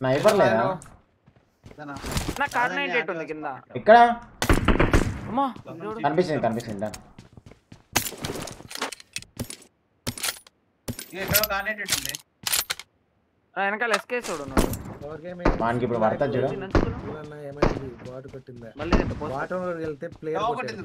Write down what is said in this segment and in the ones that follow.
Sniper లేదా? నా car nine eight ఉంది కింద. ఇక్కడ? అమ్మా. కనిపిస్తుంది కనిపిస్తుంది వెనకాల ఎస్కే చూడు వానికి ఇప్పుడు పడతా చూడు. ఏమైంది? బాట్ కొట్టిందా? మళ్ళీ ఇది పోస్ట్. బాట్ వెళ్తే ప్లేయర్ కొట్టింది.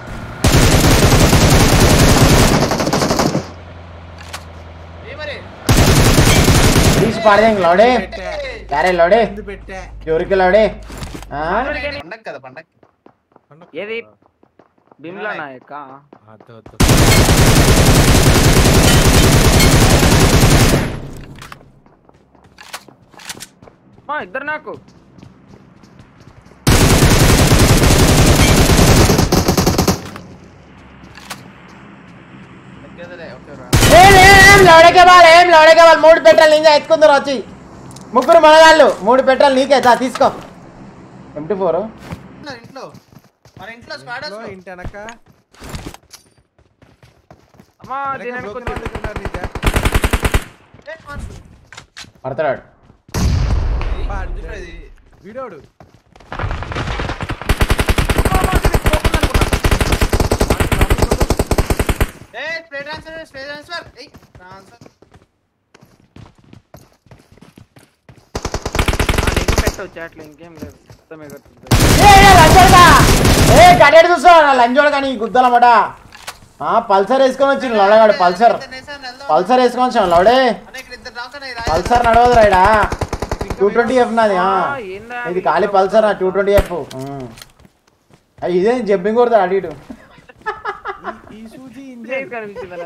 తీసి పడదేంగి లడే तारे लड़े ఎందుకు పెట్టా जोर के लड़े हाँ పండగ కదా పండగ ఏది బిమ్లా నాయక అద్దు, అద్దు. ఆ, ఇద్దరు నాకు తగ్గేదిలే, ఓకే రా. ఏం ఏం లడే के బాల్ ఏం లడే బాల్ మూడు పెట్రోల్ నీకే ఎత్తుకుందరు వచ్చి. ముగ్గురు మనగాళ్ళు మూడు పెట్రోల్ నీకే దా తీసుకో. ఎంటీ ఫోర్ ఇంట్లో, మన స్క్వాడర్స్ అమ్మా దీని వాళ్ళు. పడతాడు. వీడోడు. ఏ స్ప్రే ట్రాన్స్ఫర్ స్ప్రే ట్రాన్స్ఫర్. ఏయ్ ట్రాన్స్ఫర్. ఇంకేం లేదు. ఏ నా గుద్దలమట పల్సర్ వేసుకొని వచ్చింది లడగాడు పల్సర్. పల్సర్ వేసుకొని వచ్చాను లడే. పల్సర్ నడవదు రాయడా టూ ట్వంటీ ఎఫ్ నాది ఆ. ఆ, ఏందా ఇది ఖాళీ పల్సర్ టూ ట్వంటీ ఎఫ్. ఇదే జంపింగ్ కొడతాడు అటు ఇటు.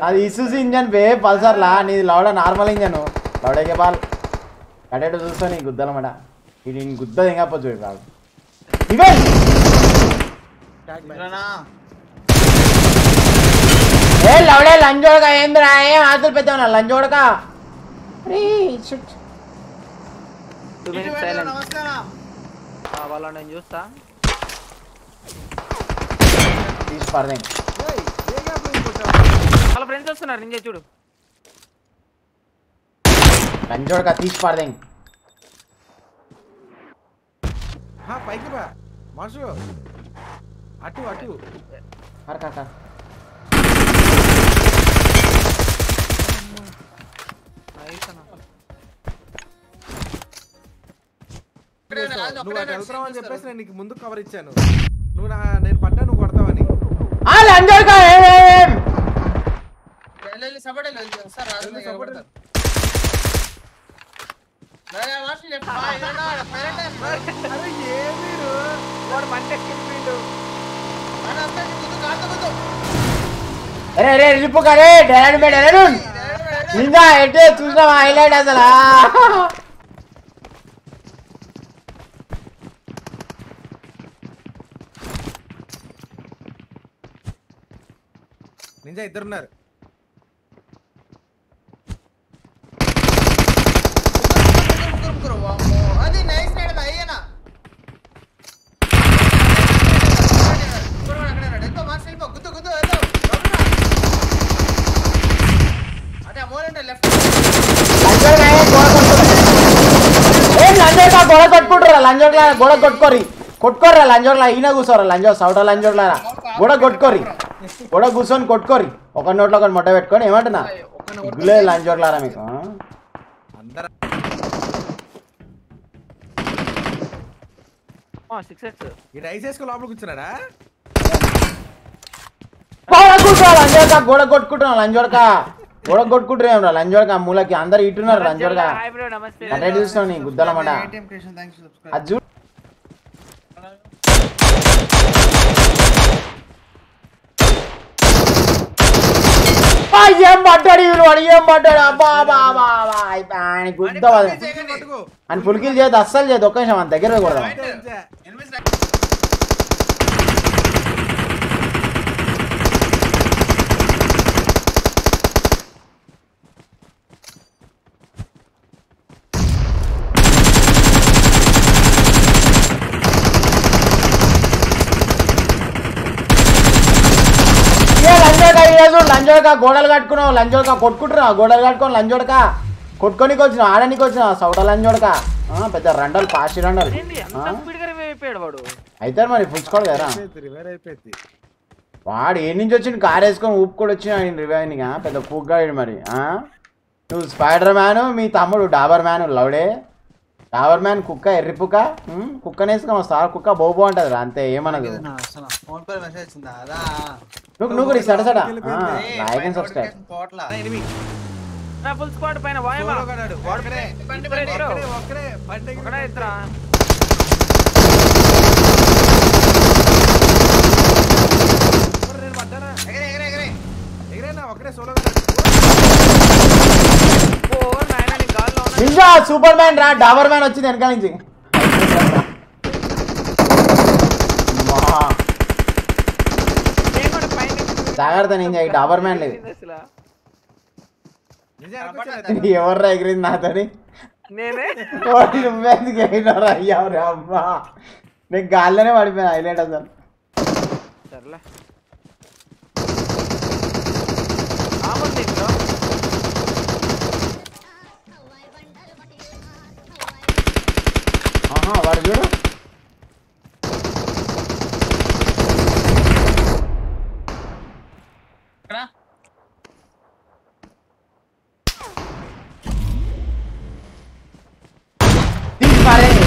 అది ఇసుసి ఇంజన్ పే పల్సర్ లా నీది లౌడ నార్మల్ ఇంజన్. లౌడేకే బాల్. కడేటు చూస్తా నీ గుద్దలమట ఇది గుద్ద చూడు కాదు ఇవే ట్యాగ్ బ్యాక్. ఏ లౌడే లంజోడక ఏందిరా ఏం ఆతులు పెద్ద లంజోడక అరే, షిట్. Two minutes silence. నమస్కారం ఆ, వాళ్ళ నేను చూస్తా తీసి పడదేం? వాళ్ళ ఫ్రెండ్స్ వస్తున్నారు నింజే చూడు లంజోడక తీసి పడదేం పైకి బా మాసు అటు అటు. అరే కాకా నైస్ అన్న. నువ్వు అటు వెళ్తావు అని చెప్పేసి నేను నీకు ముందు కవర్ ఇచ్చాను. నువ్వు నా నేను పడ్డా నువ్వు కొడతావని. సపోర్ట్ అరే అరే వెళ్ళిపోక రే డెరాడు మే డెరాడు నిందా ఎట్టే చూసినావా హైలైట్ అసలు నింజా ఇద్దరున్నారు లంజోడక గోడ కొట్టుకోరి కొట్టుకోర్రా లంజోడలా ఈయన కూర్చోరా లంజో సౌట లంజోడలారా. గోడ కొట్టుకోరి గోడ కూర్చొని కొట్టుకోరి ఒక నోట్లో ఒకటి మొట్ట పెట్టుకొని ఏమంటున్నా? ఇగ్గులే లంజోడలారా మీకు గోడ కొట్టుకుంటున్నా లంజోడక. గోడ కొట్టుకుంటున్నా లంజోడక మూలకి అందరు ఇటున్నారు లంజోడక హాయ్ బ్రో నమస్తే. అంటే చూస్తున్నావు నీ గుద్దలమాట అది ఏం పడ్డాడు వీడు వాడు? ఏం పడ్డాడు? అబ్బా. అయిపోయి ఆయన గుద్ద అని పులికిలు చేయదు అస్సలు చేయదు. ఒక్క నిమిషం మన దగ్గర పోయి కొడదాం అంతే, అంతే. ఎనిమిది చేసు లంజోడక గోడలు కట్టుకున్నావు? లంజోడక కొట్టుకుంటున్నావు? గోడలు కట్టుకొని లంజోడక కొట్టుకోనికి వచ్చినావు? ఆడనికి వచ్చినావు? సౌట లంజోడక? ఆ, పెద్ద రండలు పాసి రండలు. అయితే మరి పుచ్చుకోడు కదా? వాడు ఏ నుంచి వచ్చిండు? కార్ వేసుకొని ఊపుకొని వచ్చిన ఆయన రివైనింగ్ పెద్ద కుగ్గాడు మరి? నువ్వు స్పైడర్ మ్యాన్ మీ తమ్ముడు డాబర్ మ్యాన్ లౌడే? డాబర్ మ్యాన్ కుక్క ఎర్రి కుక్క వేసుకొని వస్తా కుక్క బోబో అంటది రా అంతే ఏమనదు. ఫోన్ పే మెసేజ్ వచ్చిందా? అదా నువ్వు నువ్వు సడ సడ? లైక్ అండ్ పైన సబ్స్క్రైబ్ ఫుల్ స్క్వాడ్ పైన వాయమా ఒకడే గాల్లో ఉన్నా నిజా సూపర్ మ్యాన్ రా డాబర్ మ్యాన్ వచ్చింది వెనకాల నుంచి అమ్మా. నేను కూడా పైన జాగ్రత్త నింజా ఈ డాబర్ మ్యాన్ లేదు అసలు నిజానికి కనపడలేదు. వచ్చాను. ఎవర్రా ఎగిరింది నాతోని నేనే వాడు నువ్వెందుకు ఎగిరినారా అయ్యా రే అమ్మా నేను గాల్లోనే పడిపోయాను హైలైట్ అసలు సర్లే వాడు చూడు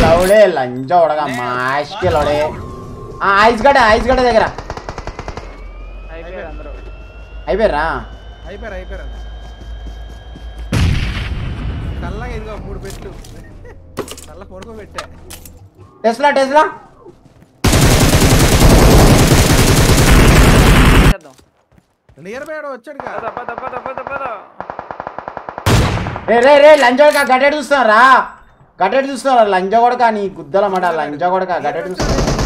లౌడే లంజ ఉడగా మాష్కి లౌడే ఆ ఐస్ గడ్డ ఐస్ గడ్డ దగ్గర అయిపోయారు అయిపోయారా అయిపోయారు కళ్ళగా ఇదిగో మూడు పెట్టు కొడుకు పెట్టా. Tesla Tesla. నియర్ బై వచ్చాడు రే రే రే లంజ కొడక గడ్డెడు చూస్తున్నారా గడ్డెడు చూస్తున్నారా లంజ కొడక నీ గుద్దల మాట లంజ కొడక గడ్డెడు చూస్తున్నా